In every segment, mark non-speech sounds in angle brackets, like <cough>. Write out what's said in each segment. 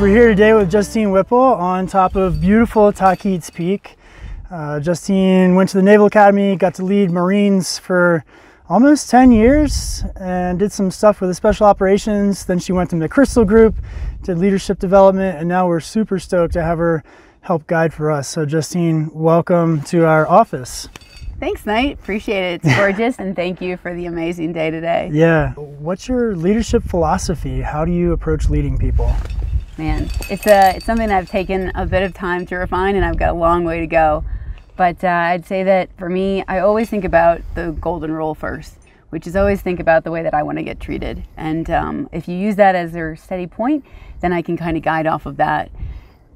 We're here today with Justine Whipple on top of beautiful Tahquitz Peak. Uh, Justine went to the Naval Academy, got to lead Marines for almost 10 years and did some stuff with the special operations. Then she went to the McChrystal Group, did leadership development, and now we're super stoked to have her help guide for us. So Justine, welcome to our office. Thanks, Knight. Appreciate it. It's gorgeous, and thank you for the amazing day today. Yeah. What's your leadership philosophy? How do you approach leading people? Man, it's a it's something I've taken a bit of time to refine, and I've got a long way to go. But uh, I'd say that for me, I always think about the golden rule first, which is always think about the way that I want to get treated. And um, if you use that as your steady point, then I can kind of guide off of that.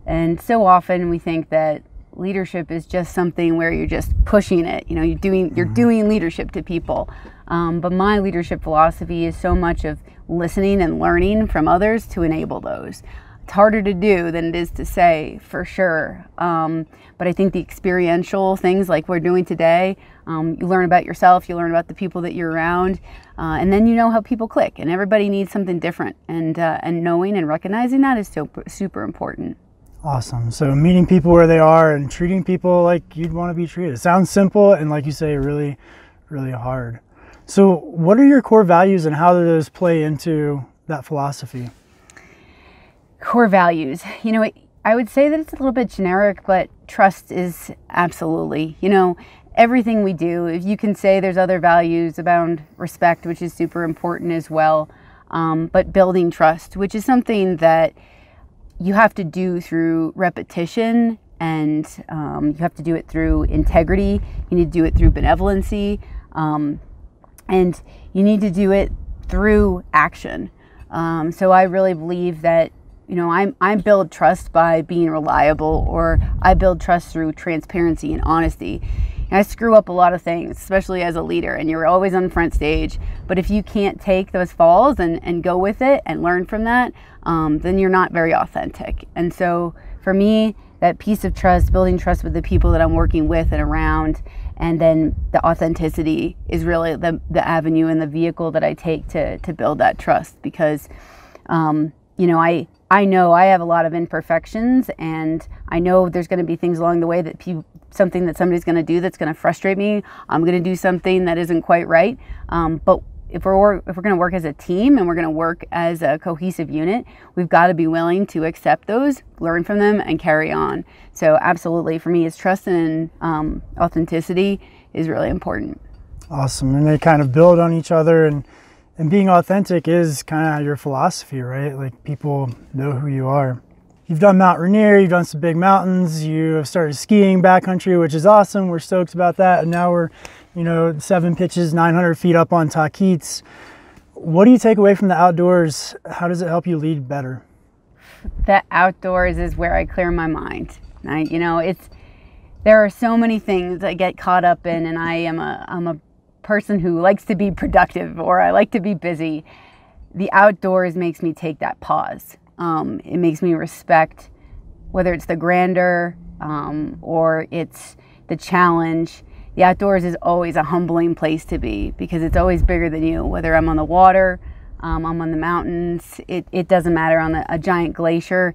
And so often we think that leadership is just something where you're just pushing it. You know, you're doing you're mm-hmm. doing leadership to people. Um, but my leadership philosophy is so much of listening and learning from others to enable those it's harder to do than it is to say for sure. Um, but I think the experiential things like we're doing today, um, you learn about yourself, you learn about the people that you're around, uh, and then you know how people click. And everybody needs something different, and uh, and knowing and recognizing that is so super important. Awesome. So meeting people where they are and treating people like you'd want to be treated. It sounds simple and like you say, really, really hard. So what are your core values and how do those play into that philosophy? Core values. You know, I would say that it's a little bit generic, but trust is absolutely, you know, everything we do. If you can say there's other values about respect, which is super important as well, um, but building trust, which is something that you have to do through repetition and um, you have to do it through integrity. You need to do it through benevolency. Um, and you need to do it through action. Um, so I really believe that you know, I'm, I build trust by being reliable, or I build trust through transparency and honesty. And I screw up a lot of things, especially as a leader, and you're always on the front stage. But if you can't take those falls and, and go with it and learn from that, um, then you're not very authentic. And so for me, that piece of trust, building trust with the people that I'm working with and around, and then the authenticity is really the, the avenue and the vehicle that I take to, to build that trust because, um, you know, I, I know I have a lot of imperfections, and I know there's going to be things along the way that people, something that somebody's going to do that's going to frustrate me. I'm going to do something that isn't quite right. Um, but if we're if we're going to work as a team and we're going to work as a cohesive unit, we've got to be willing to accept those, learn from them, and carry on. So, absolutely, for me, it's trust and um, authenticity is really important. Awesome, and they kind of build on each other and and being authentic is kind of your philosophy, right? Like people know who you are. You've done Mount Rainier, you've done some big mountains, you have started skiing backcountry, which is awesome. We're stoked about that. And now we're, you know, seven pitches, 900 feet up on Tahquitz. What do you take away from the outdoors? How does it help you lead better? The outdoors is where I clear my mind. I, you know, it's there are so many things I get caught up in, and I am a I'm a person who likes to be productive or I like to be busy, the outdoors makes me take that pause. Um, it makes me respect whether it's the grandeur um, or it's the challenge. The outdoors is always a humbling place to be because it's always bigger than you. Whether I'm on the water, um, I'm on the mountains, it, it doesn't matter. On the, a giant glacier,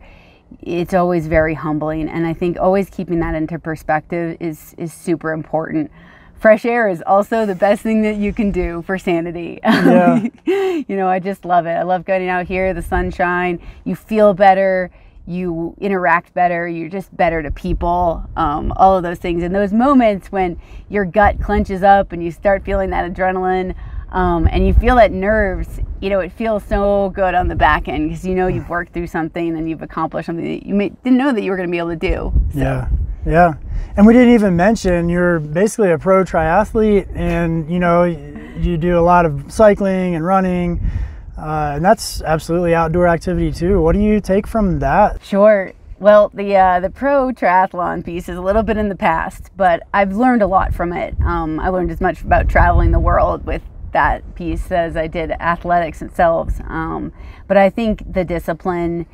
it's always very humbling. And I think always keeping that into perspective is, is super important fresh air is also the best thing that you can do for sanity. <laughs> Yeah. you know, I just love it. I love getting out here, the sunshine. You feel better. You interact better. You're just better to people. Um, all of those things. And those moments when your gut clenches up and you start feeling that adrenaline um, and you feel that nerves, you know, it feels so good on the back end because you know you've worked through something and you've accomplished something that you may, didn't know that you were going to be able to do. So. Yeah. Yeah. And we didn't even mention you're basically a pro triathlete and you know you do a lot of cycling and running uh, and that's absolutely outdoor activity too. What do you take from that? Sure. Well, the uh, the pro triathlon piece is a little bit in the past, but I've learned a lot from it. Um, I learned as much about traveling the world with that piece as I did athletics itself. Um, but I think the discipline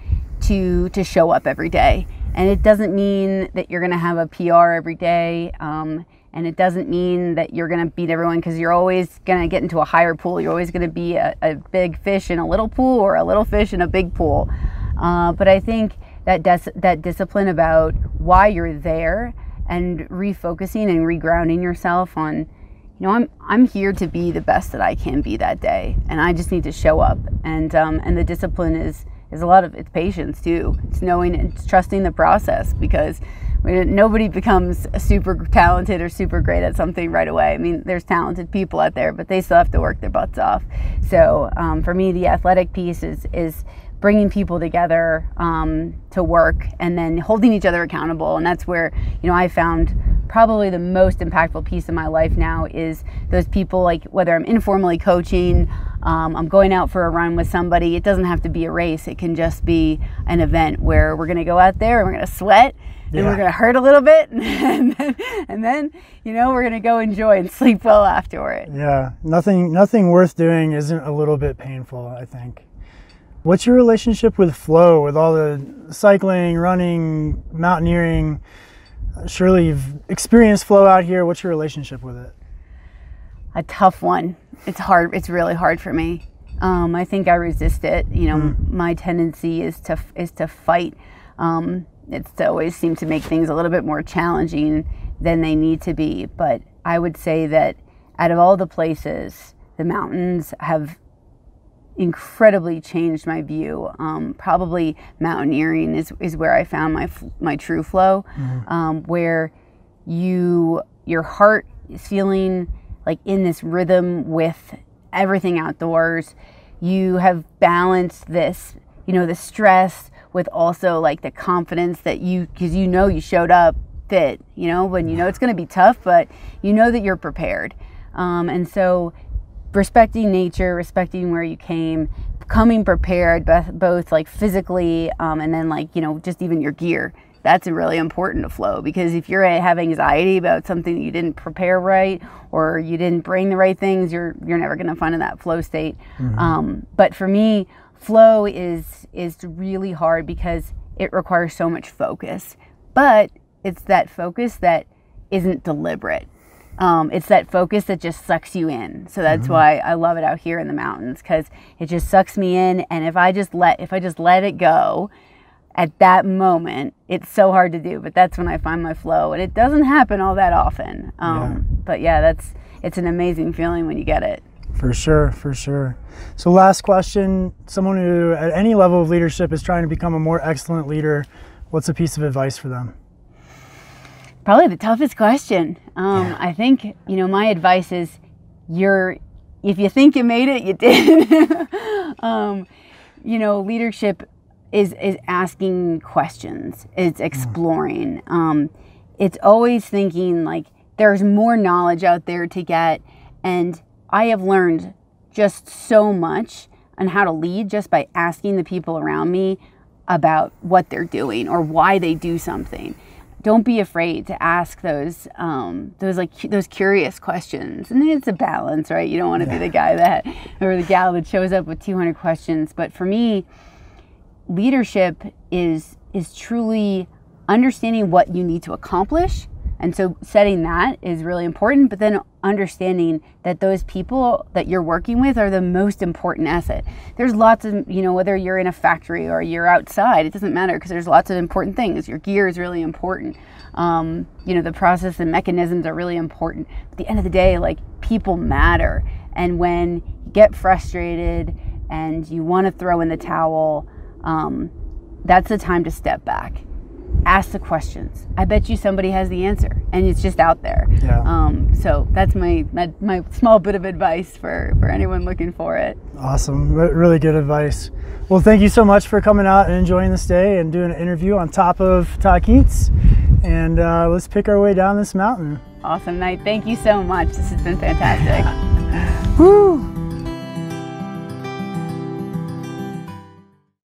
to to show up every day and it doesn't mean that you're going to have a PR every day. Um, and it doesn't mean that you're going to beat everyone because you're always going to get into a higher pool. You're always going to be a, a, big fish in a little pool or a little fish in a big pool. Uh, but I think that des- that discipline about why you're there and refocusing and regrounding yourself on you know I'm I'm here to be the best that I can be that day and I just need to show up and um, and the discipline is is a lot of it's patience too it's knowing and trusting the process because nobody becomes super talented or super great at something right away. I mean, there's talented people out there, but they still have to work their butts off. So um, for me, the athletic piece is is bringing people together um, to work and then holding each other accountable. And that's where you know I found probably the most impactful piece of my life now is those people like whether I'm informally coaching, um, I'm going out for a run with somebody. It doesn't have to be a race. It can just be an event where we're going to go out there and we're going to sweat yeah. and we're going to hurt a little bit. <laughs> And then, and then you know we're going to go enjoy and sleep well afterward. Yeah. Nothing nothing worth doing isn't a little bit painful i think. What's your relationship with flow with all the cycling running mountaineering? Surely you've experienced flow out here. What's your relationship with it? A tough one it's hard it's really hard for me um, I think I resist it. You know, mm. my tendency is to is to fight um, it's always seem to make things a little bit more challenging than they need to be. But I would say that out of all the places, the mountains have incredibly changed my view. Um, probably mountaineering is, is where I found my my true flow, mm-hmm. um, where you your heart is feeling like in this rhythm with everything outdoors. You have balanced this, you know, the stress with also like the confidence that you because you know you showed up fit you know when you know it's going to be tough but you know that you're prepared um, and so respecting nature respecting where you came coming prepared both, both like physically um, and then like you know just even your gear that's really important to flow because if you're have anxiety about something that you didn't prepare right or you didn't bring the right things you're you're never going to find in that flow state mm-hmm. um, but for me flow is is really hard because it requires so much focus but it's that focus that isn't deliberate um, it's that focus that just sucks you in so that's mm-hmm. why i love it out here in the mountains because it just sucks me in and if i just let if i just let it go at that moment it's so hard to do but that's when i find my flow and it doesn't happen all that often um, yeah. but yeah that's it's an amazing feeling when you get it for sure, for sure. So, last question someone who at any level of leadership is trying to become a more excellent leader, what's a piece of advice for them? Probably the toughest question. Um, yeah. I think, you know, my advice is you're, if you think you made it, you <laughs> did. um, you know, leadership is, is asking questions, it's mm. exploring. Um, it's always thinking like there's more knowledge out there to get. And I have learned just so much on how to lead just by asking the people around me about what they're doing or why they do something. Don't be afraid to ask those um, those like those curious questions. And it's a balance, right? You don't want to yeah. be the guy that or the gal that shows up with 200 questions. But for me, leadership is is truly understanding what you need to accomplish and so setting that is really important, but then understanding that those people that you're working with are the most important asset. There's lots of, you know, whether you're in a factory or you're outside, it doesn't matter because there's lots of important things. Your gear is really important. Um, you know, the process and mechanisms are really important. At the end of the day, like people matter. And when you get frustrated and you want to throw in the towel, um, that's the time to step back ask the questions. I bet you somebody has the answer, and it's just out there. Yeah. Um, so that's my, my, my small bit of advice for for anyone looking for it. Awesome, really good advice. Well, thank you so much for coming out and enjoying this day and doing an interview on top of Tahquitz. And uh, let's pick our way down this mountain. Awesome night. Thank you so much. This has been fantastic. <laughs> Woo!